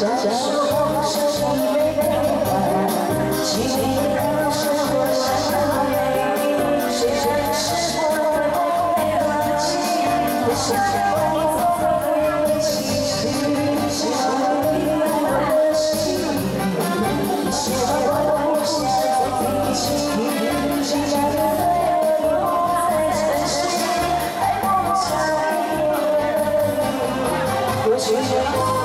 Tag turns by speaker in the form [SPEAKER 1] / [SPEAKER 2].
[SPEAKER 1] 向着那梦的你会起谁